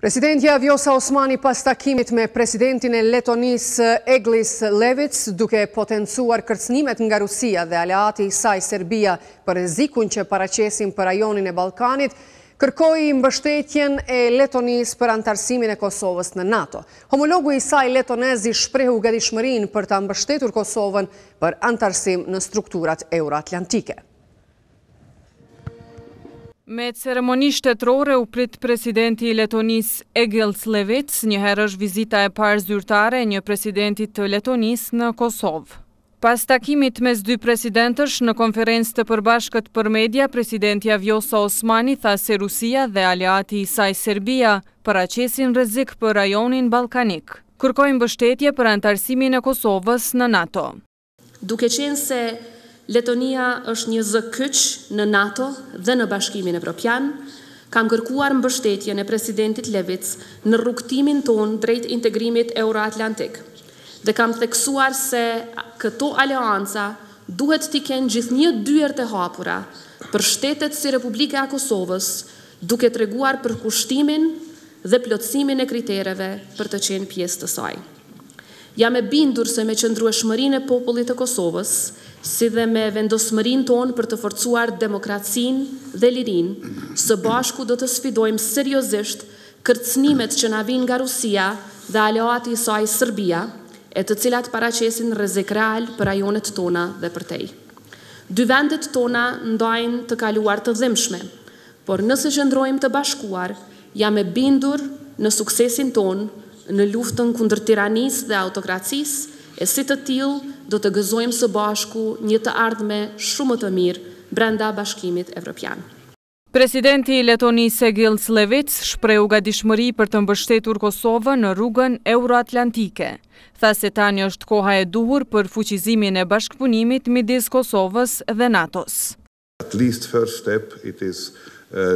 Presidentja Vjosa Osmani pas takimit me presidentin e Letonisë Eglis Levits duke potencuar kërcënimet nga Rusia dhe aleati i saj Serbia për rrezikun që paraqesin për rajonin e Ballkanit, kërkoi mbështetjen e Letonisë për anëtarësimin e Kosovës në NATO. Homologu i saj letonez shprehu gatishmërinë për ta mbështetur Kosovën për anëtarësim në strukturat euroatlantike. Me ceremoni shtetërore u prit presidenti i Letonisë, Egils Levits, njëherë është vizita e parë zyrtare e një presidenti të Letonisë në Kosovë. Pas takimit mes dy presidentësh, në konferencë të përbashkët për media, presidentja Vjosa Osmani tha se Rusia dhe aleati i saj Serbia paraqesin rrezik për rajonin ballkanik. Kërkoi mbështetje për anëtarësimin e Kosovës në NATO. Duke qenë se Letonia është një zë kyç në NATO dhe në Bashkimin Evropian, kam kërkuar mbështetjen e presidentit Levits në rrugëtimin tonë drejt integrimit euroatlantik dhe kam theksuar se këto aleanca duhet t'i kenë gjithnjë dyert e hapura për shtetet si Republika e Kosovës duke treguar përkushtimin dhe plotësimin e kritereve për të qenë pjesë të saj. Jam e bindur se me qëndrueshmërinë e popullit të Kosovës, si dhe me vendosmërinë tonë për të forcuar demokracinë dhe lirinë, së bashku do të sfidojmë seriozisht kërcënimet që na vijnë nga Rusia dhe aleati i saj Serbia, e të cilat paraqesin rrezik real për rajonet tona dhe përtej. Dy vendet tona ndajnë të kaluar të dhimbshme, Por nëse qëndrojmë të bashkuar, jam e bindur në suksesin tonë në luftën kundër tiranisë dhe autokracisë e si të tillë do të gëzojmë së bashku një të ardhme shumë më të mirë brenda Bashkimit Evropian. Presidenti i Letonisë Egils Levits shprehu gatishmëri për të mbështetur Kosovën në rrugën euroatlantike. Tha se tani është koha e duhur për fuqizimin e bashkëpunimit midis Kosovës dhe NATO-s. At least first step it is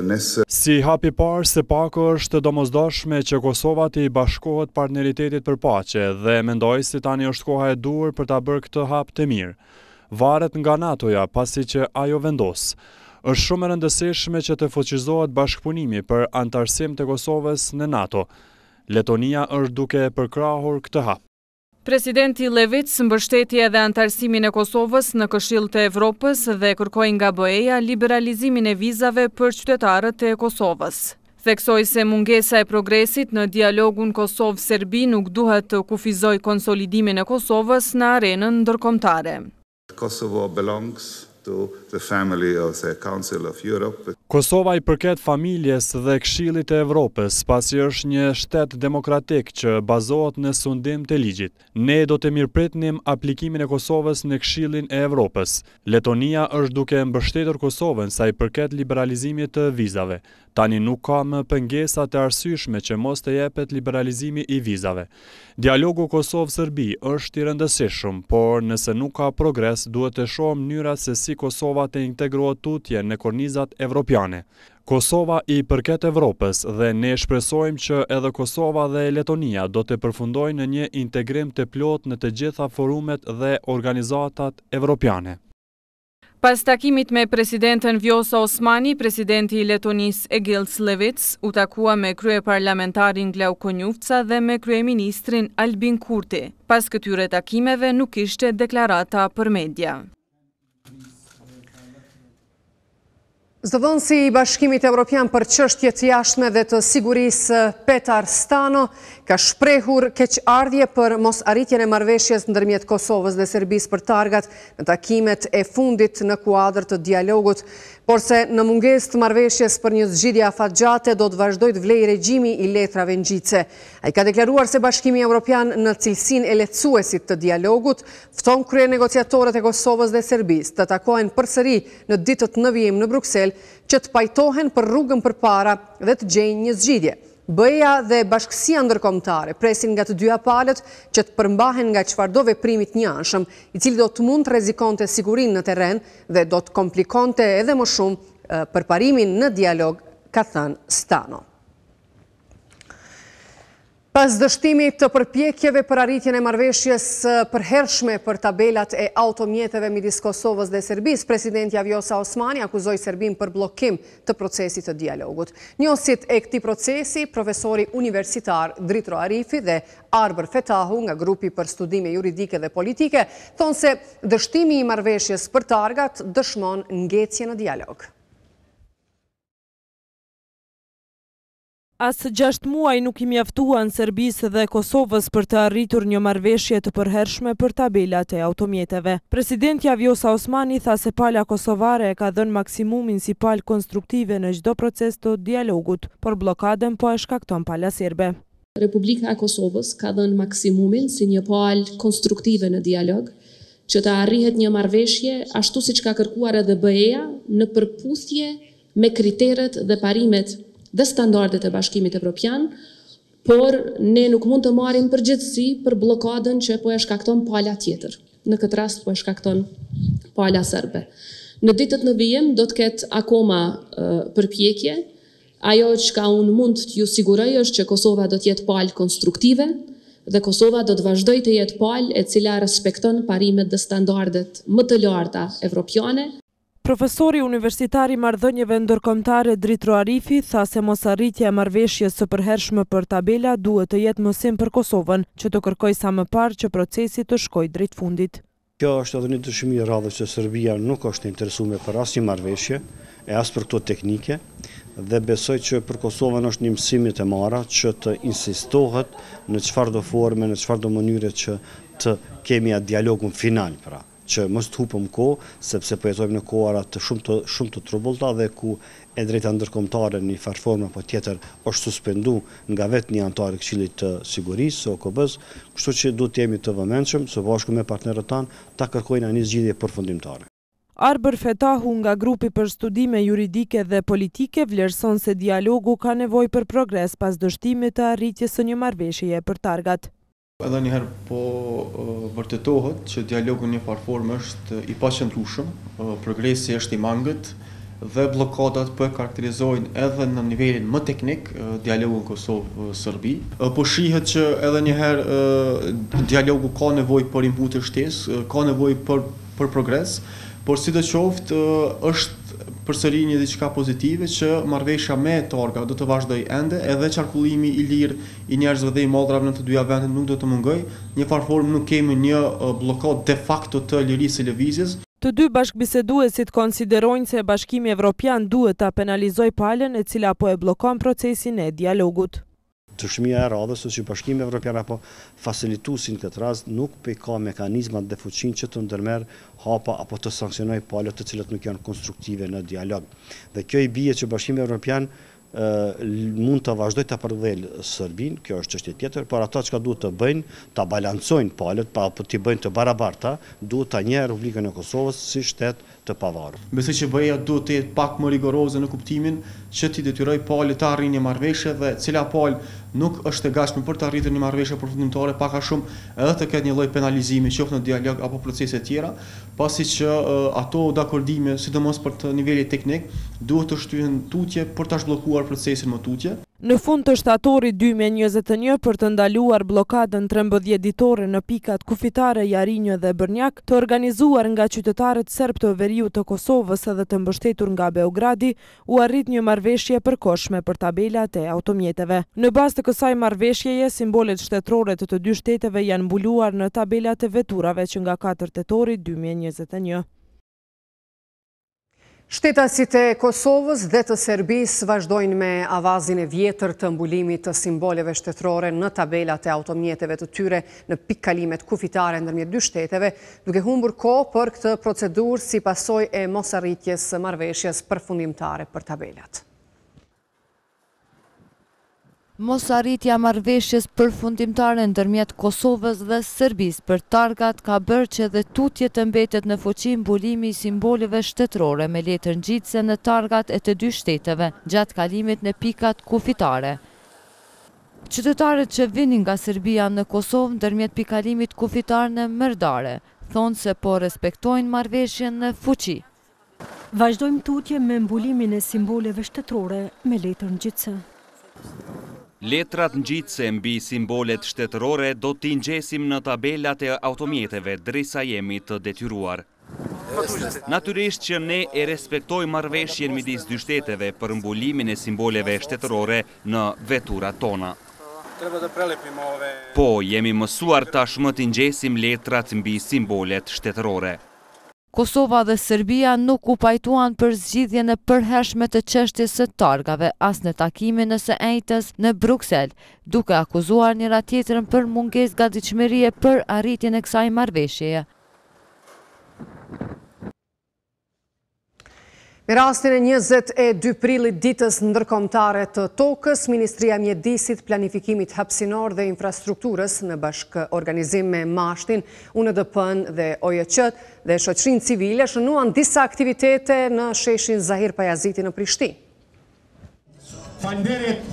nes. Si hap i parë, së paku është e domosdoshme që Kosova t'i bashkohet partneritetit për paqe dhe mendoj se tani është koha e duhur për ta bërë këtë hap të mirë. Varet nga NATO-ja, pasi që ajo vendos. Është shumë e rëndësishme që të fuqizohet bashkëpunimi për anëtarësim të Kosovës në NATO. Letonia është duke e përkrahur këtë hap. Presidenti Levits mbështeti edhe anëtarësimin e Kosovës në Këshill të Evropës dhe kërkoi nga BE-ja liberalizimin e vizave për qytetarët e Kosovës. Theksoi se mungesa e progresit në dialogun Kosovë-Serbi nuk duhet të kufizojë konsolidimin e Kosovës në arenën ndërkombëtare. Kosovo belongs to the family of the Council of Europe. Kosova i përket familjes dhe Këshillit të Evropës, pasi është një shtet demokratik që bazohet në sundim të ligjit. Ne do të mirëpritnim aplikimin e Kosovës në Këshillin e Evropës. Letonia është duke mbështetur Kosovën sa i përket liberalizimit të vizave, Tani nuk ka më pengesa të arsyeshme që mos të jepet liberalizimi i vizave. Dialogu Kosovë-Serbi është i rëndësishëm, por nëse nuk ka progres duhet të shohim mënyrat se si Kosova të integrohet tutje në kornizat evropiane. Kosova i përket Evropës dhe ne shpresojmë që edhe Kosova dhe Letonia do të përfundojnë në një integrim të plotë në të gjitha forumet dhe organizatat evropiane. Pas takimit me presidenten Vjosa Osmani, presidenti i Letonisë Egils Levits u takua me kryeparlamentarin Glauk Konjufca dhe me kryeministrin Albin Kurti. Pas këtyre takimeve nuk kishte deklarata për media. Zëdhënësi i Bashkimit Europian për Çështje të Jashtme dhe të Sigurisë, Petar Stano, ka shprehur keqardhje për mos arritjen e marrëveshjes ndërmjet Kosovës dhe Serbisë për targat në takimet e fundit në kuadër të dialogut, por se në mungesë të marrëveshjes për një zgjidhje afatgjate do të vazhdojë të vlejë regjimi i letrave ngjitëse. Ai ka deklaruar se Bashkimi Europian në cilësinë e lehtësuesit të dialogut fton kryenegociatorët e Kosovës dhe Serbisë të takohen përsëri në ditët në vijim në Bruksel që të pajtohen për rrugën përpara dhe të gjejnë një zgjidhje. BE-ja dhe bashkësia ndërkombëtare presin nga të dyja palët që të përmbahen nga çfarëdo veprimi të njëanshëm, i cili do të mund të rrezikonte sigurinë në terren dhe do të komplikonte edhe më shumë përparimin në dialog, ka thënë Stano. Pas dështimit të përpjekjeve për arritjen e marrëveshjes së përhershme për tabelat e automjeteve midis Kosovës dhe Serbisë, presidentja Vjosa Osmani akuzoi Serbinë për bllokim të procesit të dialogut. Njohësit e këtij procesi, profesori universitar Dritëro Arifi dhe Arbër Fetahu nga Grupi për Studime Juridike dhe Politike, thonë se dështimi i marrëveshjes për targat dëshmon ngecje në dialog. As gjashtë muaj nuk i mjaftuan Serbisë dhe Kosovës për të arritur një marrëveshje të përhershme për tabelat e automjeteve. Presidentja Vjosa Osmani tha se pala kosovare e ka dhënë maksimumin si palë konstruktive në çdo proces të dialogut, por bllokadën po e shkakton pala serbe. Republika e Kosovës ka dhënë maksimumin si një palë konstruktive në dialog, që të arrihet një marrëveshje ashtu siç ka kërkuar edhe BE-ja në përputhje me kriteret dhe parimet dhe standardet e Bashkimit Evropian, por ne nuk mund të marrim përgjegjësi për bllokadën që po e shkakton pala tjetër, në këtë rast po e shkakton pala serbe. Në ditët në vijim do të ketë akoma përpjekje, ajo çka unë mund t'ju siguroj është që Kosova do të jetë palë konstruktive dhe Kosova do të vazhdojë të jetë palë e cila respekton parimet dhe standardet më të larta evropiane, Profesori universitar i Marrëdhënieve Ndërkombëtare Dritëro Arifi tha se mosarritja e marrëveshjes së përhershme për tabela duhet të jetë mësim për Kosovën, që të kërkojë sa më parë që procesi të shkojë drejt fundit. Kjo është edhe një dëshmi e radhës që Serbia nuk është e interesume për asnjë marrëveshje, e as për këto teknike dhe besoj që për Kosovën është një mësim i të marra që të insistohet në çfarëdo forme, në çfarëdo mënyre që të kemi atë dialogun final, pra. që mos të hupëm kohë, sepse po jetojmë në kohëra shumë të trubullta dhe ku e drejta ndërkombëtare në një farë forme apo tjetër është suspendu nga vetë një anëtar i Këshillit të Sigurisë së OKB-së, kështu që duhet të jemi të vëmendshëm, së bashku me partnerët tanë, ta kërkojna një zgjidhje përfundimtare. Arbër Fetahu nga Grupi për Studime Juridike dhe Politike vlerëson se dialogu ka nevojë për progres pas dështimit të arritjes së një marrëveshje për targat. Edhe një herë po vërtetohet që dialogu në një farë forme është i paqëndrueshëm, progresi është i mangët dhe bllokadat po e karakterizojnë edhe në nivelin më teknik dialogun Kosovë-Serbi. Po shihet që edhe një herë dialogu ka nevojë për inpute shtesë, ka nevojë për progres, por sidoqoftë është përsëri një diçka pozitive që marrëveshja me targa do të vazhdojë ende edhe qarkullimi i lirë I njerëzve dhe i mallrave në të dyja vendet nuk do të mungojë. Një farë formë nuk kemi një bllokadë de facto të lirisë së lëvizjes. Të dy bashkëbiseduesit konsiderojnë se Bashkimi Evropian duhet ta penalizojë palën e cila po e bllokon procesin e dialogut. Dëshmia e radhës është që Bashkimi Evropian apo fasilituesi në këtë rast nuk po i ka mekanizmat dhe fuqinë që të ndërmerrë hapa apo të sanksionojë palët të cilat nuk janë konstruktive në dialog. Dhe kjo i bie që Bashkimi Evropian mund të vazhdojë ta përkëdhelë Serbinë, kjo është çështje tjetër, por ata çka duhet të bëjnë, ta balancojnë palët, apo t'i bëjnë të barabarta, duhet ta njohin Republikën e Kosovës si shtet të pavarur. Besoj që BE-ja duhet të jetë pak më rigoroze në kuptimin që t'i detyrojë palët të arrijnë një marrëveshje dhe cila palë nuk është e gatshme për të arritur një marrëveshje përfundimtare, pak a shumë edhe të ketë një lloj penalizimi, qoftë në dialog apo procese tjera, pasi që ato dakordime, sidomos për të nivelit teknik, duhet të shtyhen tutje për ta zhbllokuar procesin më tutje. Në fund të shtatorit dy mijë e njëzet e një, për të ndaluar bllokadën trembëdhjetë ditore në pikat kufitare Jarinjë dhe Bërnjak, të organizuar nga qytetarët serbë të veriut të Kosovës dhe të mbështetur nga Beogradi, u arrit një marrëveshje e përkohshme për tabelat e automjeteve. Në bazë të kësaj marrëveshjeje, simbolet shtetërore të të dy shteteve janë mbuluar në tabelat e veturave që nga katër tetori dy mijë e njëzet e një. Shtetasit e Kosovës dhe të Serbisë vazhdojnë me avazin e vjetër të mbulimit të simboleve shtetërore në tabelat e automjeteve të tyre në pikëkalimet kufitare ndërmjet dy shteteve, duke humbur kohë për këtë procedurë si pasojë e mosarritjes së marrëveshjes përfundimtare për tabelat. Mosarritja e marrëveshjes përfundimtare ndërmjet Kosovës dhe Serbisë për targat ka bërë që edhe tutje të mbetet në fuqi mbulimi i simboleve shtetërore me letër ngjitëse në targat e të dy shteteve gjatë kalimit në pikat kufitare. Qytetarët që vinin nga Serbia në Kosovë ndërmjet pikëkalimit kufitar në Merdare, thonë se po respektojnë marrëveshjen në fuqi. Vazhdojmë tutje me mbulimin e simboleve shtetërore me letër ngjitëse. Letrat ngjitëse mbi simbolet shtetërore do t'i ngjesim në tabelat e automjeteve derisa jemi të detyruar. Natyrisht që ne e respektojmë marrëveshjen midis dy shteteve për mbulimin e simboleve shtetërore në veturat tona. Po, jemi mësuar tashmë t'i ngjesim letrat mbi simbolet shtetërore. Kosova dhe Serbia nuk u pajtuan për zgjidhjen e përhershme të çështjes së targave as në takimin e së enjtes në Bruksel, duke akuzuar njëra-tjetrën për mungesë gatishmërie për arritjen e kësaj marrëveshjeje. Me rastin e 22 prillit ditës ndërkombëtare të tokës, Ministria e Mjedisit, Planifikimit Hapësinor dhe Infrastrukturës në bashkorganizim me MASHT-in, UNDP-n dhe OJQ dhe shoqërinë civile shënuan disa aktivitete në sheshin Zahir Pajaziti në Prishtinë. Faleminderit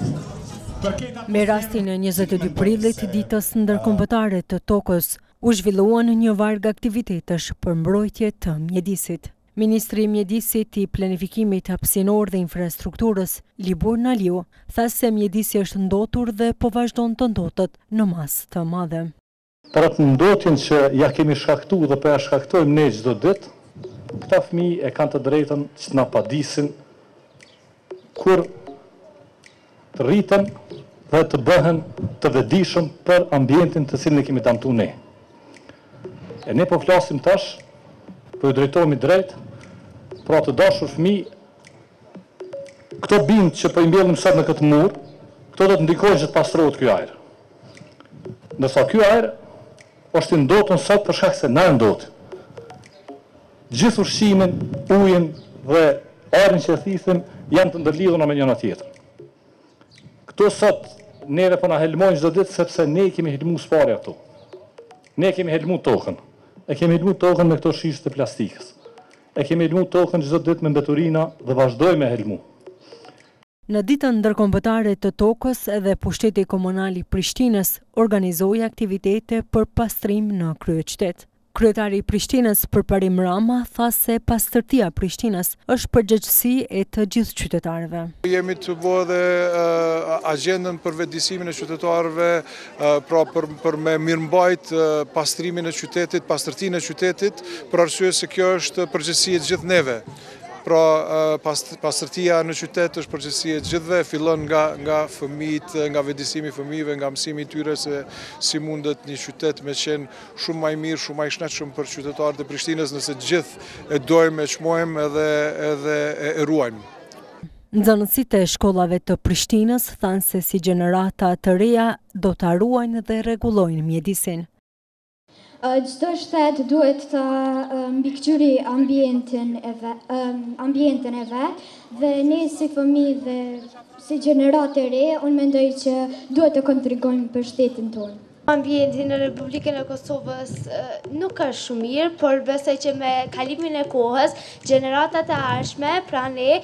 për këtë atmosferë. Me rastin e njëzet e dy prillit, Ditës Ndërkombëtare të Tokës, u zhvilluan një varg aktivitetesh për mbrojtje të mjedisit. Ministri i Mjedisit, i Planifikimit Hapësinor dhe Infrastrukturës, Liburn Aliu, tha se mjedisi është ndotur dhe po vazhdon të ndotet në masë të madhe. Për atë ndotjen që ia kemi shkaktu dhe po ia shkaktojmë ne çdo ditë, këta fëmijë e kanë të drejtën që të na padisin kur të rriten dhe të bëhen të vedijshëm për ambientin të cilin e kemi damtu ne. E ne po flasim tash, po ju drejtohemi drejt, pra të dashur fëmijë, këto bimë që po i mbjellim sot në këtë mur, këto do të ndikojnë që të pastrohet ky ajër. Ndërsa ky ajër është i ndotur sot për shkak se na e ndotë. Gjithë ushqimin, ujin dhe ajrin që thithim janë të ndërlidhuna me njëra tjetrën. Këto sot neve po na helmojnë çdo ditë sepse ne i kemi helmu së pari ato. Ne e kemi helmu tokën. E kemi helmu tokën me këto shishe të plastikës. E kemi helmu tokën çdo ditë me mbeturina dhe vazhdojmë me helmu. Në Ditën Ndërkombëtare të Tokës edhe Pushteti Komunal i Prishtinës organizoi aktivitete për pastrim në kryeqytet. Kryetari i Prishtinës, Përparim Rama, tha se pastërtia e Prishtinës është përgjegjësi e të gjithë qytetarëve. Jemi tu bo edhe agjendën për vetëdijesimin e qytetarëve, pra për me mirëmbajt pastrimin e qytetit, pastërtinë e qytetit, për arsye se kjo është përgjegjësi e gjithë neve. Pra, pastërtia në qytet është përgjegjësi e gjithëve, fillon nga, nga fëmijët, nga vetëdijesimi i fëmijëve, nga mësimi i tyre se si mundet një qytet me qenë shumë ma i mirë, shumë ma i shnetshëm për qytetarët e Prishtinës, nëse gjithë e dojmë, e çmojmë edhe, edhe e ruajmë. Nxënësit e shkollave të Prishtinës thanë se si gjenerata të reja do ta ruajnë dhe rregullojnë mjedisin. Çdo shtet duhet ta mbikëqyri ambientin e vet, ambientin e vet dhe ne si fëmijë dhe si gjeneratë e re, unë mendoj që duhet të kontrigojmë për shtetin tonë. Ambienti në Republikën e Kosovës nuk është shumë mirë, por besoj që me kalimin e kohës gjeneratat e ardhshme, pra ne,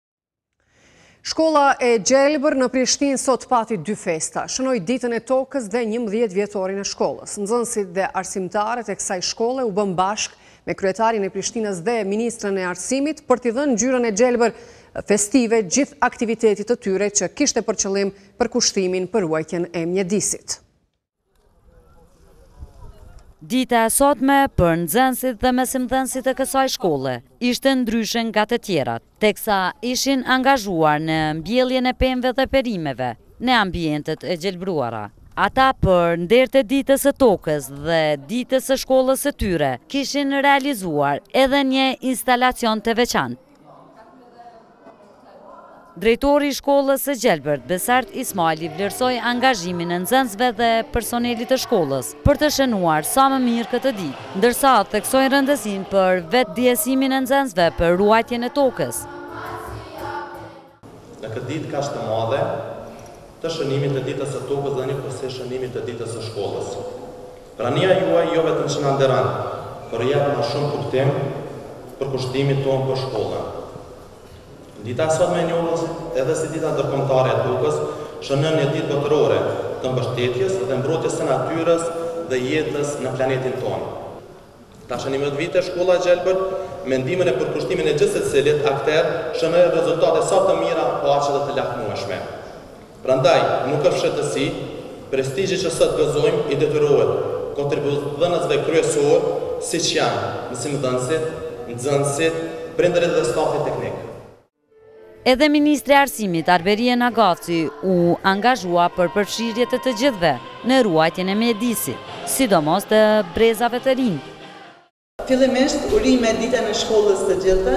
Shkolla e Gjelbër në Prishtinë sot pati dy festa, shënoi ditën e tokës dhe njëmbëdhjetëvjetorin e shkollës. Nxënësit dhe arsimtarët e kësaj shkolle u bënë bashkë me kryetarin e Prishtinës dhe Ministren e Arsimit për t'i dhënë ngjyrën e gjelbër festive gjithë aktivitetit të tyre që kishte për qëllim përkushtimin për ruajtjen e mjedisit. Dita e sotme, për nxënësit dhe mësimdhënësit e kësaj shkolle, ishte ndryshe nga të tjerat, teksa ishin angazhuar në mbjelljen e pemëve dhe perimeve në ambientet e gjelbruara. Ata për nder të Ditës së Tokës dhe Ditës së shkollës së tyre kishin realizuar edhe një instalacion të veçantë. Drejtori i shkollës së Gjelbërt, Besart Ismaili vlerësoi angazhimin e nxënësve dhe personelit të shkollës për të shënuar sa më mirë këtë ditë, ndërsa theksoi rëndësinë për vetëdijesimin e nxënësve për ruajtjen e tokës. Në këtë ditë kaq të madhe të shënimit të Ditës së Tokës dhe njëkohësisht shënimit të Ditës së Shkollës, prania juaj jo vetëm që na nderon, por i jep më shumë kuptim përkushtimit tonë për shkollën. Dita e sotme e njohur edhe si Dita Ndërkombëtare e Tokës shënon një ditë botërore të mbështetjes dhe mbrojtjes së natyrës dhe jetës në planetin tonë. Tash e njëmbëdhjetë vite Shkolla e Gjelbër me ndihmën e përkushtimin e gjithsecilit akter shënoi rezultate sa të mira po aq edhe të lakmueshme. Prandaj, nuk është fshehtësi, prestigji që sot gëzojmë i detyrohet kontributdhënësve kryesorë siç janë mësimdhënësit, nxënësit, prindërit dhe stafi teknik. Edhe ministrja e Arsimit, Arberie Nagavci, u angazhua për përfshirje të të gjithëve në ruajtjen e mjedisit, sidomos të brezave të rinj. Fillimisht, urime Ditën e Shkollës të gjithëve,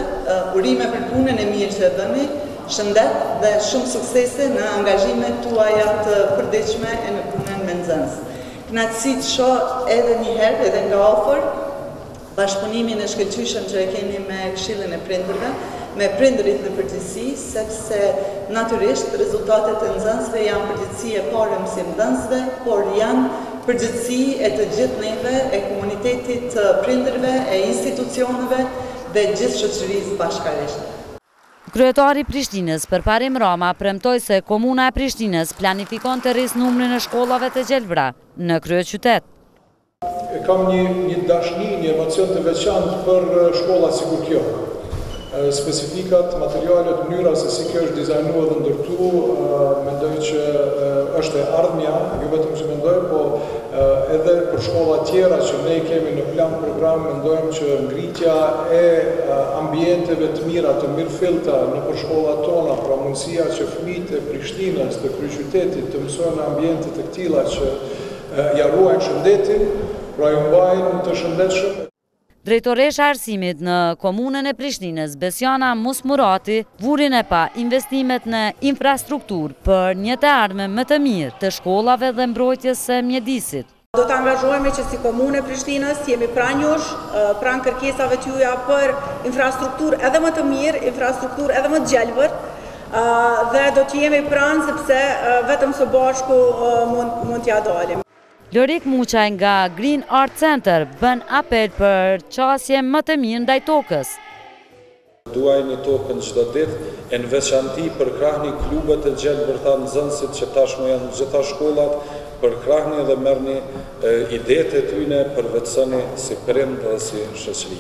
urime për punën e mirë që e bëni, shëndet dhe shumë suksese në angazhimet tuaja të përditshme e në punën me nxënës. Kënaqësi të shoh edhe një herë edhe nga afër. bashkëpunimin e shkëlqyshëm që e keni me Këshillin e Prindërve, me prindërit në përgjithësi, sepse natyrisht rezultatet e nxënësve janë përgjegjësi e parë e mësimdhënësve, por janë përgjegjësi e të gjithë neve, e komunitetit të prindërve, e institucioneve dhe gjithë shoqërisë bashkarisht. Kryetari i Prishtinës, Përparim Rama, premtoi se Komuna e Prishtinës planifikon të rrisë numrin e shkollave të gjelbra në kryeqytet. E kam një dashni, një emocion të veçantë për shkolla sikur kjo. Specifikat, materialet, mënyra se si kjo është dizajnu edhe ndërtu, mendoj që është e ardhmja, jo vetëm që mendoj, po edhe për shkolla tjera që ne kemi në plan program, mendojmë që ngritja e ambienteve të mira, të mirëfillta nëpër shkollat tona, pra mundësia që fëmijët e Prishtinës, të kryeqytetit, të mësojnë në ambiente të këtilla që Ia ruajnë shëndetin, pra ju mbajnë të shëndetshëm. Drejtoresha e Arsimit në Komunën e Prishtinës, Besiana Musmurati, vuri në pah investimet në infrastrukturë për një të ardhme më të mirë të shkollave dhe mbrojtjes së mjedisit. Do të angazhohemi që si Komunë e Prishtinës jemi pranë jush, pranë kërkesave të juja për infrastrukturë edhe më të mirë, infrastrukturë edhe më të gjelbër. Dhe do të jemi pranë sepse vetëm së bashku mund t'ia dalim. Lorik Muçaj nga Green Art Center bën apel për qasje më të mirë ndaj tokës. Duajeni tokën çdo ditë, e në veçanti përkrahni klubet e gjelbërta, nxënësit që tashmë janë në gjitha shkollat, përkrahni dhe merrni idetë e tyne, përvetësoni si prind dhe si shoqëri.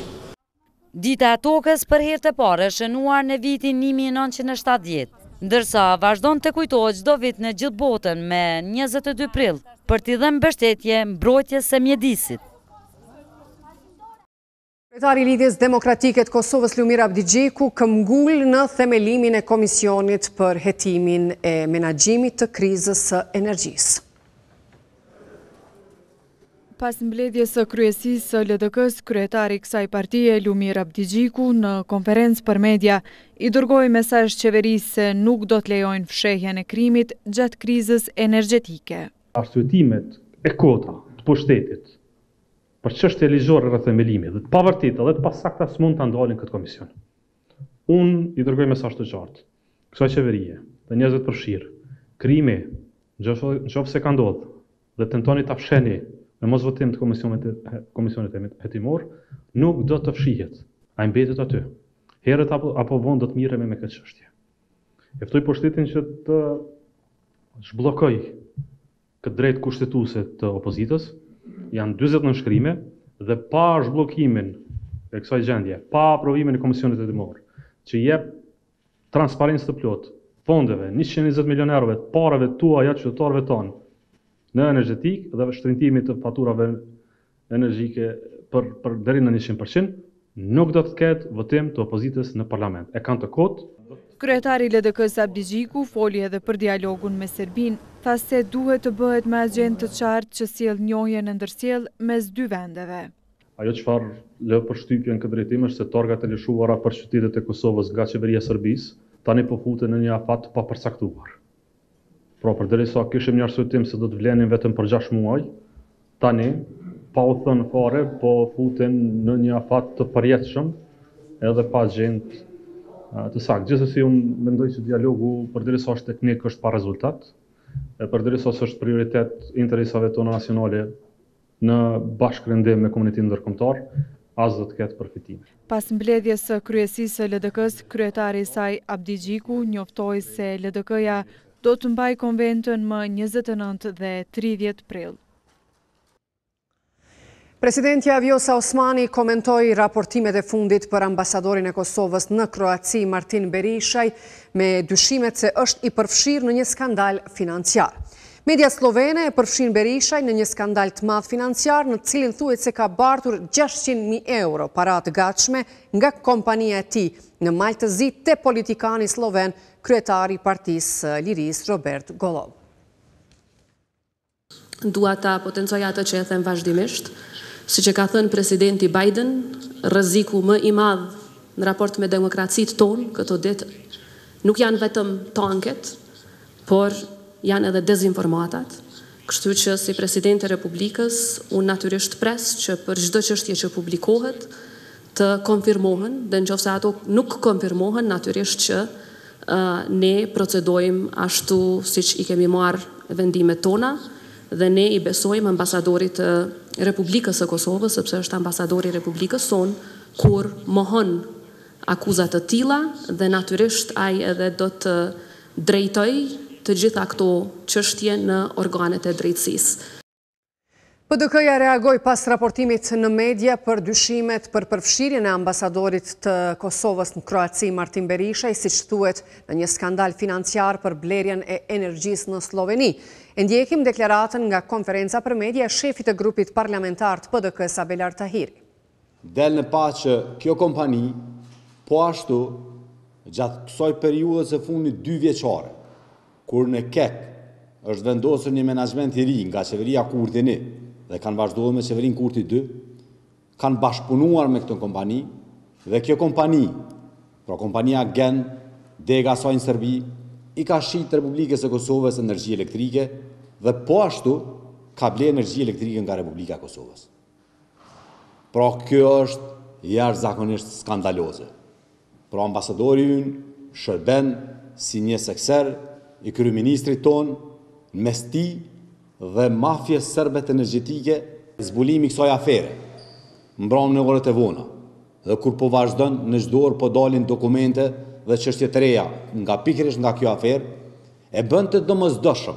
Dita e Tokës për herë të parë është shënuar në vitin një mijë e nëntëqind e shtatëdhjetë, ndërsa vazhdon të kujtohet çdo vit në gjithë botën me njëzet e dy prill, për t'i dhënë mbështetje mbrojtjes së mjedisit. Kryetari i Lidhjes Demokratike të Kosovës, Lumir Abdixhiku, këmbëngul në themelimin e Komisionit për Hetimin e Menaxhimit të Krizës së Energjisë. Pas mbledhjes së kryesisë së LDK-së, kryetari i kësaj partie, Lumir Abdixhiku, në konferencë për media, i dërgoi mesazh qeverisë se nuk do të lejojnë fshehjen e krimit gjatë krizës energjetike. Arsyetimet e kota të pushtetit për çështje ligjore rreth themelimit dhe të pavërteta dhe të pasakta s'mund ta ndalin këtë komision. Unë i dërgoj mesazh të qartë kësaj qeverie dhe njerëzve të përfshirë, krimi, nëqoftëse ka ndodhur, dhe tentoni ta fshehni me mosvotim të komisionit hetimor, nuk do të fshihet. Ai mbetet aty. Herët apo vonë do të mirremi me këtë çështje. E ftoj pushtetin që të zhbllokojë këtë të drejtë kushtetuese të opozitës. Janë dyzet nënshkrime dhe pa zhbllokimin e kësaj gjendje, pa aprovimin e komisionit hetimor, që jep Transparencë të plotë, fondeve, njëqind e njëzet milionë eurove, parave tuaja qytetarëve tonë në energjetikë dhe shtrenjtimit të faturave energjike për për deri në njëqind për qind, nuk do të ketë votim të opozitës në parlament. E kanë të kotë. Kryetari i LDK-së Abdixhiku foli edhe për dialogun me Serbinë. Tha se duhet të bëhet me agjendë të qartë që sjell njohjen e ndërsjellë mes dy vendeve. Ajo çfarë lë përshtypje në këtë drejtim është se targat e lëshuara për qytetet e Kosovës nga Qeveria e Serbisë tani po futen në një afat të papërcaktuar. Pra përderisa kishim një arsyetim se do të vlenin vetëm për gjashtë muaj, tani pa u thënë fare po futen në një afat të përjetshëm edhe pa agjendë të saktë. Gjithsesi unë mendoj që dialogu përderisa është teknik është pa rezultat, përderisa s'është prioritet interesave tona nacionale Në bashkërendim me komunitetin ndërkombëtar, as do të ketë përfitime. Pas mbledhjes së kryesisë së LDK-së, kryetari i saj, Abdixhiku, njoftoi se LDK-ja do të mbajë konventën më njëzet e nëntë dhe tridhjetë prill. Presidentja Vjosa Osmani komentoi raportimet e fundit për ambasadorin e Kosovës në Kroaci, Martin Berishaj, me dyshimet se është i përfshirë në një skandal financiar. Mediat sllovene e përfshinë Berishaj në një skandal të madh financiar në cilin thuhet se ka bartur gjashtëqind mijë euro para të gatshme nga kompania e tij në Mal të Zi te politikani slloven, kryetar i Partisë së Lirisë Robert Golob. Dua ta potencoj atë që e them vazhdimisht. Siç e ka thënë Presidenti Biden, rreziku më i madh në raport me demokracitë tonë këto ditë nuk janë vetëm tanket, Por, janë edhe dezinformatat, kështu që si Presidente e Republikës, unë natyrisht pres që për çdo çështje që publikohet, të konfirmohen dhe në qoftë se ato nuk konfirmohen, natyrisht që ne procedojmë ashtu siç i kemi marrë vendimet tona dhe ne i besojmë ambasadorit të Republikës së Kosovës, sepse është ambasador i Republikës sonë, kur mohon akuza të tilla dhe natyrisht ai edhe do të Drejtoj të gjitha këto çështje në organet e drejtësisë. PDK-ja reagoi pas raportimit në media për dyshimet për përfshirjen e ambasadorit të Kosovës në Kroaci, Martin Berishaj, siç thuhet, në një skandal financiar për blerjen e energjisë në Slloveni. E ndjekim deklaratën nga konferenca për media e shefit të grupit parlamentar të PDK-së Abelard Tahiri. Del në pah që kjo kompani po ashtu gjatë kësaj periudhe së fundit dy vjeçare, kur në KEK është vendosur një menaxhment i ri nga qeveria Kurti I dhe kanë vazhduar me qeverinë Kurti II, kanë bashkëpunuar me këtë kompani dhe kjo kompani, pra kompania Gen, dega saj në Serbi, i ka shit Republikës së Kosovës energji elektrike dhe po ashtu ka ble energji elektrike nga Republika e Kosovës. Pra kjo është jashtëzakonisht skandaloze. Pra ambasadori ynë shërben si një sekser i kryeministrit tonë mes tij dhe mafies serbe energjetike, zbulimi i kësaj afere mbrëmë në orët e vona dhe kur po vazhdon në çdo orë po dalin dokumente dhe çështje të reja nga pikërisht nga kjo aferë, e bën të domosdoshëm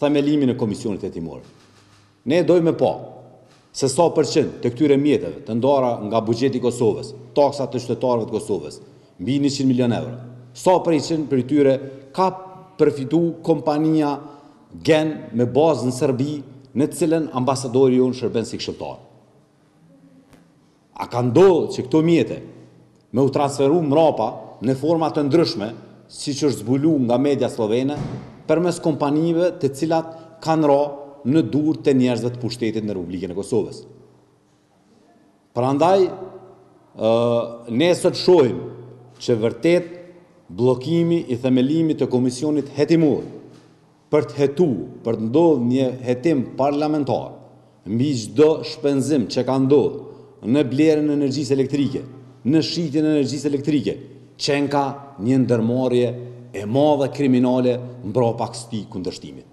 themelimin e komisionit hetimor. Ne dojmë me pa, se sa përqind të këtyre mjeteve të ndara nga buxheti i Kosovës, taksa të qytetarëve të Kosovës, mbi njëqind milionë euro, sa përqind prej tyre ka përfitu kompania Gen me bazë në Serbi, në cilën ambasadori jonë shërben si këshilltar. A ka ndodh që këto mjete me u transferu mrapa në forma të ndryshme, siç është zbulu nga media sllovene, përmes kompanive të cilat kanë ra në durë të njerëzve të pushtetit në Republikën e Kosovës? Prandaj, ne sot shohim që vërtet bllokimi i themelimit të Komisionit Hetimor për të hetu, për të ndodh një hetim parlamentar mbi çdo shpenzim që ka ndodh në blerjen e energjisë elektrike, në shitjen e energjisë elektrike, qenka një ndërmarrje e madhe kriminale mbrapa këtij kundërshtimit.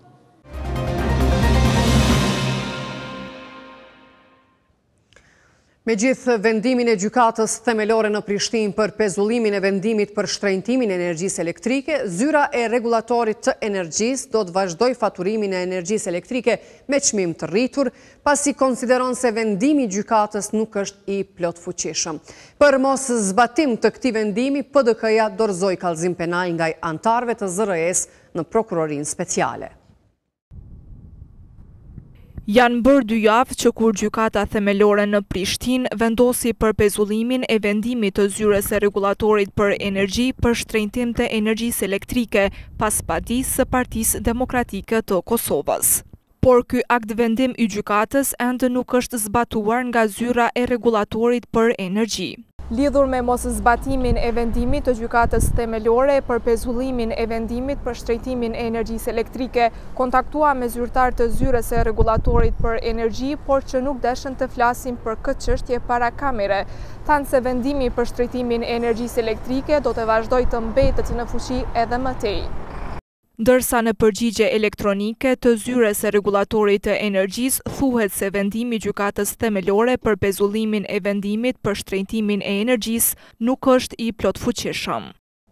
Megjithë vendimin e gjykatës themelore në Prishtinë për pezullimin e vendimit për shtrenjtimin e energjisë elektrike, zyra e rregullatorit të energjisë do të vazhdojë faturimin e energjisë elektrike me çmim të rritur, pasi konsideron se vendimi i gjykatës nuk është i plotfuqishëm. Për moszbatim të këtij vendimi, PDK-ja dorëzoi kallëzim penal ndaj anëtarëve të ZRRE-së në prokurorinë speciale. Janë bërë dy javë që kur Gjykata Themelore në Prishtinë vendosi për pezullimin e vendimit të Zyrës së Rregullatorit për Energji për shtrenjtim të energjisë elektrike pas padisë së Partisë Demokratike të Kosovës. Por ky aktvendim i Gjykatës ende nuk është zbatuar nga Zyra e Rregullatorit për Energji. Lidhur me moszbatimin e vendimit të Gjykatës Themelore për pezullimin e vendimit për shtrenjtimin e energjisë elektrike, kontaktuam me zyrtarë të Zyrës së Rregullatorit për Energji, por që nuk deshën të flasin për këtë çështje para kamere. Thanë se vendimi për shtrenjtimin e energjisë elektrike do të vazhdojë të mbetet në fuqi edhe më tej. Ndërsa në përgjigje elektronike të Zyrës së Rregullatorit të Energjisë thuhet se vendimi i Gjykatës Themelore për pezullimin e vendimit për shtrenjtimin e energjisë nuk është i plotfuqishëm.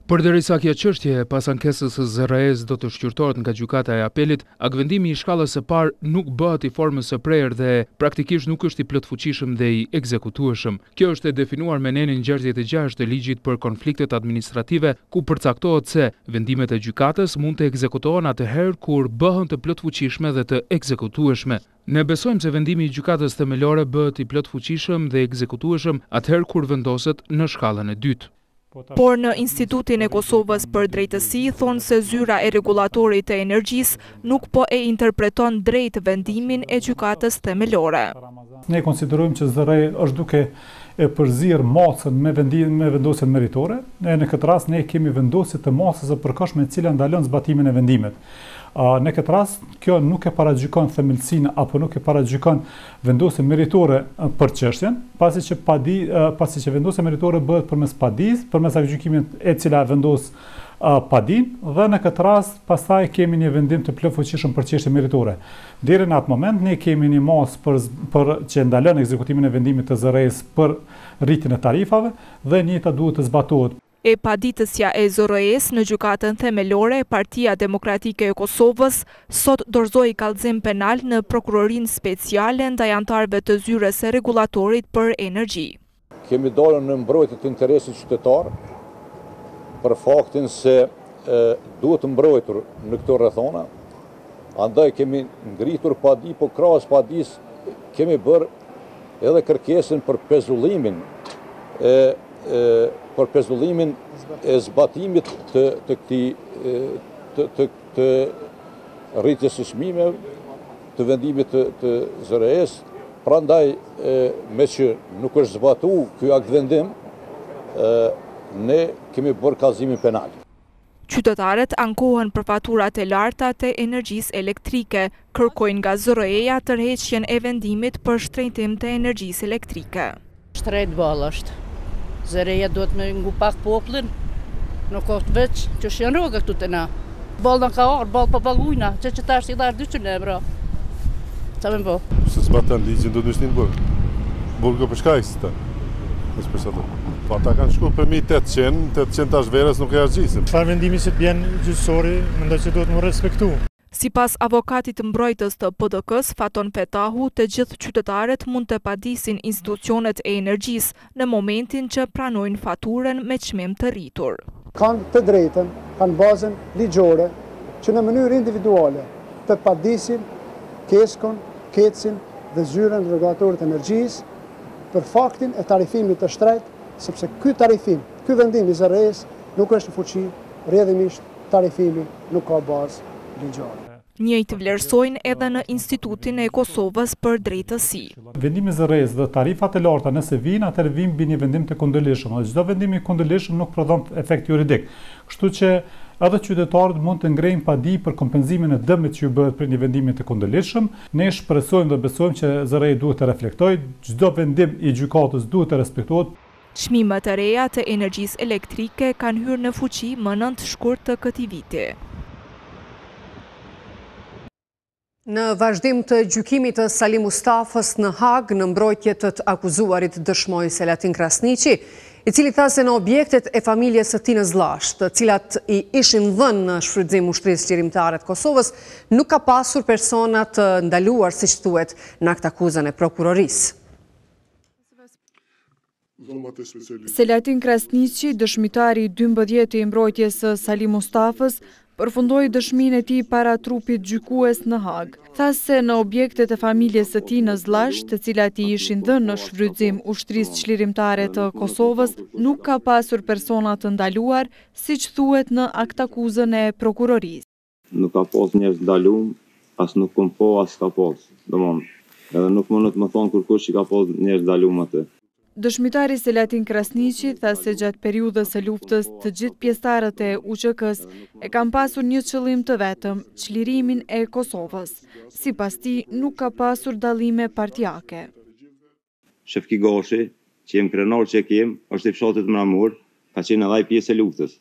Përderisa kjo çështje, pas ankesës së ZRRE-së do të shqyrtohet nga Gjykata e Apelit, aktvendimi i shkallës së parë nuk bëhet i formës së prerë dhe praktikisht nuk është i plotfuqishëm dhe i ekzekutueshëm. Kjo është e definuar me nenin gjashtëdhjetë e gjashtë të Ligjit për Konfliktet Administrative ku përcaktohet se vendimet e gjykatës mund të ekzekutohen atëherë kur bëhen të plotfuqishme dhe të ekzekutueshme. Ne besojmë se vendimi i Gjykatës Themelore bëhet i plotfuqishëm dhe i ekzekutueshëm atëherë kur vendoset në shkallën e dytë. Por në Institutin e Kosovës për Drejtësi thonë se zyra e Rregullatorit të Energjisë nuk po e interpreton drejt vendimin e Gjykatës Themelore. Ne konsiderojmë që ZRRE është duke e përzier masën me vendosjen meritore, e në këtë rast ne kemi vendosje të masës së përkohshme e cila ndalon zbatimin e vendimit. Në këtë rast, kjo nuk e paragjykon themelësinë apo nuk e paragjykon vendosjen meritore për çështjen, pasi që padi, pasi që vendosja meritore bëhet përmes padisë, përmes aktgjykimit e cila e vendos padinë dhe në këtë rast pastaj kemi një vendim të plotfuqishëm për çështje meritore. Deri në atë moment ne kemi një masë për për që e ndalon ekzekutimin e vendimit të ZRRE-së për rritjen e tarifave dhe e njëjta duhet të zbatohet. E paditësja e ZRRE-së në Gjykatën Themelore, Partia Demokratike e Kosovës sot dorëzoi kallëzim penal në Prokurorinë Speciale ndaj anëtarëve të Zyrës së Rregullatorit për Energji. Kemi dalur në mbrojtje të interesit qytetar për faktin se duhet mbrojtur në këto rrethana, andaj kemi ngritur padi, po krahas padisë kemi bërë edhe kërkesën për pezullimin e për pezullimin e zbatimit të të këtij të të të rritjes së çmimeve, të vendimit të ZRRE-së, prandaj meqë nuk është zbatu ky aktvendim, ne kemi bërë kallëzimin penal. Qytetarët ankohen për faturat e larta të energjisë elektrike, kërkojnë nga ZRRE-ja tërheqjen e vendimit për shtrenjtim të energjisë elektrike. Shtrejt vallë është. ZRRE-ja duhet me ngu pak popullin, nuk është veç që shë janë rogë këtu të na. Ballë në ka orë, ballë për po pagujna, që që ta është i dharë 200 euro. Qa me bo? S'e zbaton ligjin, don shtin burg. Burg përshka i së të. Në së përsa të. Po ata kanë shku përmi 800, 800 tash verës nuk e ashtë gjisim. Farë vendimi që të bjen gjyqësori, mendoj që duhet me u respektu. Sipas avokatit mbrojtës të PDK-së, Faton Fetahu, të gjithë qytetarët mund të padisin institucionet e energjisë në momentin që pranojnë faturën me çmim të rritur. Kanë të drejtën, kanë bazën ligjore që në mënyrë individuale të padisin KESCO-n, KEDS-in dhe Zyrën e Rregullatorit të Energjisë për faktin e tarifimit të shtrenjtë, sepse ky tarifim, ky vendim i ZRRE-së nuk është në fuqi rrjedhimisht Tarifimi nuk ka bazë ligjore. Njëjtë vlerësojnë edhe në Institutin e Kosovës për Drejtësi. Vendimi i ZRRE-së dhe tarifat e larta nëse vijnë atëherë vijnë mbi një vendim të kundërligjshëm dhe çdo vendim i kundërligjshëm nuk prodhon efekt juridik. Kështu që edhe qytetarët mund të ngrejnë padi për kompenzimin e dëmit që ju bëhet prej një vendimi të kundërligjshëm. Ne shpresojmë dhe besojmë që ZRRE-ja duhet të reflektojë, çdo vendim i gjykatës duhet të respektohet, Çmimet e reja të energjisë elektrike kanë hyrë në fuqi më nëntë shkurt të këtij viti. Në vazhdim të gjykimit të Salih Mustafës në Hagë në mbrojtje të të akuzuarit dëshmoi Selatin Krasniqi, i cili tha se në objektet e familjes së tij në Zllashë, të cilat i ishin dhënë në shfrytëzim Ushtrisë Çlirimtare të Kosovës, nuk ka pasur persona të ndaluar siç thuhet në aktakuzën e prokurorisë. Selatin Krasniqi, dëshmitari i dymbëdhjetë i mbrojtjes së Sali Mustafës, përfundoi dëshminë e tij para trupit gjykues në Hagë. Tha se në objektet e familjes së tij në Zllash, të cilat i ishin dhënë në shfrytëzim Ushtrisë Çlirimtare të Kosovës, nuk ka pasur persona të ndaluar, siç thuhet në aktakuzën e Prokurorisë. Nuk ka pas njerz të ndalum, as nuk kom pa as s'ka pas. Domon edhe nuk mundet me thanë kurkush që ka pas njerz të ndalum aty. Dëshmitari Selatin Krasniqi tha se gjatë periudhës së luftës të gjithë pjesëtarët e UÇK-së e kanë pasur një qëllim të vetëm, çlirimin e Kosovës. Sipas tij nuk ka pasur dallime partiake. Shefki Gashi, që jem krenar që e kem, është i fshatit Mramor, ka qenë edhe ai pjesë e luftës.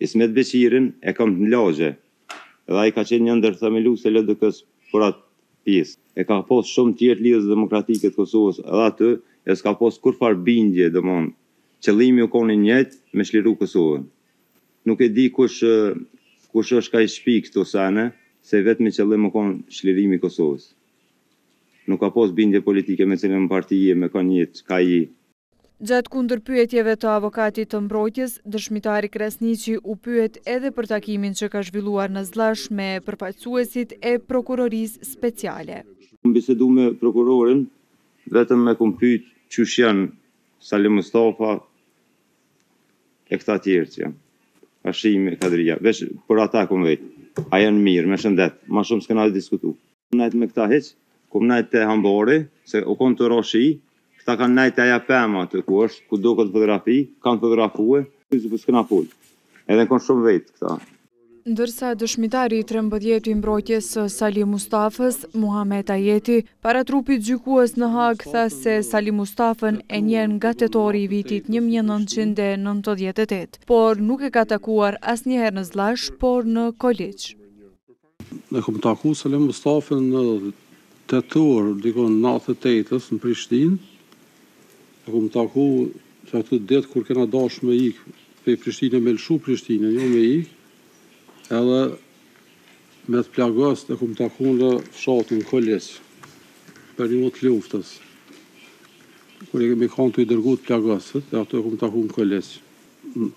Ismet Beqirin e kam në lagje, edhe ai ka qenë një ndër themeluesit e LDK-së për atë pjesë. E ka pas shumë të tjerë të Lidhjes Demokratike të Kosovës edhe aty, e s'ka pas kurrfarë bindje, domon, qëllimi u kon i njëjtë, me çliru Kosovën. Nuk e di kush kush është kah i shpikë këto sene, se i vetmi qëllim u kon çlirimi i Kosovës. Nuk ka pas bindje politike me cilën parti e me kënd je kah hi. Gjatë kundërpyetjeve të avokatit të mbrojtjes, dëshmitari Krasniqi u pyet edhe për takimin që ka zhvilluar në Zllash me përfaqësuesit e Prokurorisë Speciale. Kam bisedu me prokurorin, vetëm e kom pyet qysh janë Sali Mustafa e këta tjerë që janë, Hashimi, Kadrija, veç për ata e kom vet, a janë mirë, me shëndet, ma shumë s'kena diskutu. Kom nejt me këta hiq kom nejt te hambari se u kon tu ra shi këta kan nejt te ajo pemë aty ku është ku duket në fotografi kan fotografue ktu s'kena fol edhe u kon shum vet këta. Ndërsa dëshmitari i trembëdhjetë i mbrojtjes së Sali Mustafës, Muhamet Ajeti, para trupit gjykues në Hagë tha se Sali Mustafën e njeh nga tetori i vitit një mijë e nëntëqind e nëntëdhjetë e tetë, por nuk e ka takuar asnjëherë në Zllash, por në Koliq. E kam taku Sali Mustafën në tetor, diku në nëntëdhjetë e tetës në Prishtinë. E kam taku qat ditë kur kena dashtë me ik prej Prishtine, me lëshu Prishtinën, jo me ik. Edhe me të plagostë e kam taku në fshatin Koliq, periudhës të luftës. Kur kemi kanë tu i dërgu të plagosët, e aty e kam taku në Koliq.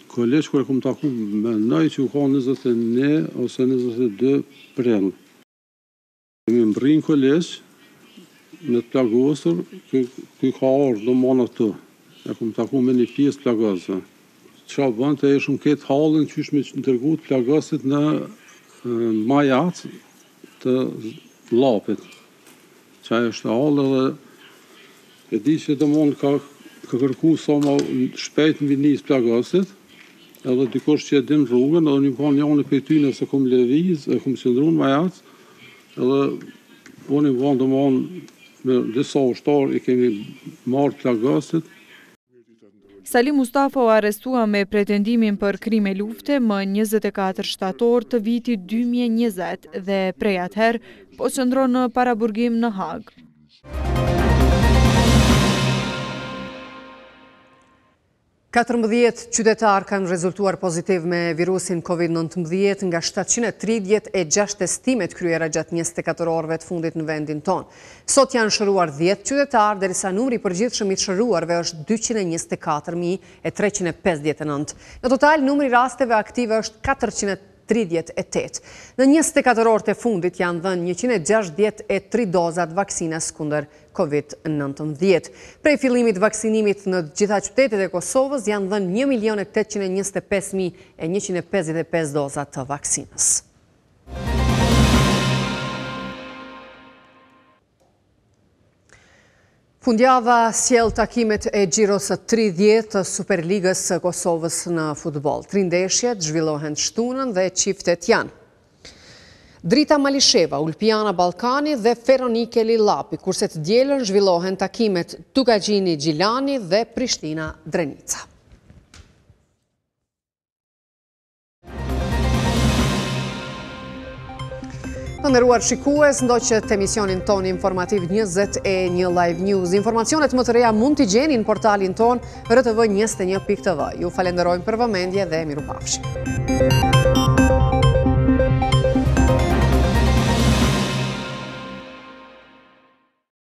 Koliq kur e kam taku mendoj që u ka njëzet e një ose njëzet e dy prill. Kemi mbrri në Koliq me të plagosur, ky ka ardh domonë aty. E kam taku me një pjesë të plagosve, çka bënte, e shumë këtë hallin qysh me dërgu të plagosit në majat të Llapit. Qa është hall edhe e di që domon ka kërku sa ma shpejt me i nis plagosit edhe dikush që e din rrugën edhe ni kon jon prej tyne se kom lëviz e kom qëndru në Majac edhe unë kom domon me disa ushtarë i kemi marrë plagosit Salih Mustafa u arrestua me pretendimin për krime lufte më njëzet e katër shtator të vitit dy mijë e njëzet dhe prej atëherë po qëndron në paraburgim në Hagë. Katërmbëdhjetë qytetarë kanë rezultuar pozitiv me virusin COVID-19 nga shtatëqind e tridhjetë e gjashtë testime të kryera gjatë njëzet e katër orëve të fundit në vendin tonë. Sot janë shëruar dhjetë qytetarë, derisa numri i përgjithshëm i të shëruarve është dyqind e njëzet e katër mijë e treqind e pesëdhjetë e nëntë. Në total, numri i rasteve aktive është katërqind e tridhjetë e tetë. Në njëzet e katër orët e fundit janë dhënë njëqind e gjashtëdhjetë e tri doza të vaksinës kundër Covid nëntëmbëdhjetë. Prej fillimit të vaksinimit në të gjitha qytetet e Kosovës janë dhënë një milion e tetëqind e njëzet e pesë mijë e njëqind e pesëdhjetë e pesë doza të vaksinës. Fundjava sjell takimet e xhiros së 30 të Superligës së Kosovës në futboll. Tri ndeshjet zhvillohen shtunën dhe çiftet janë: Drita Malisheva, Ulpiana Ballkani dhe Feronikeli Llapi, kurse të dielën zhvillohen takimet Dukagjini Gjilani dhe Prishtina Drenica. Të nderuar shikues, ndoqët emisionin tonë informativ 21 Live News. Informacionet më të reja mund t'i gjeni në portalin tonë rtv21.tv. Ju falënderojmë për vëmendje dhe mirupafshim.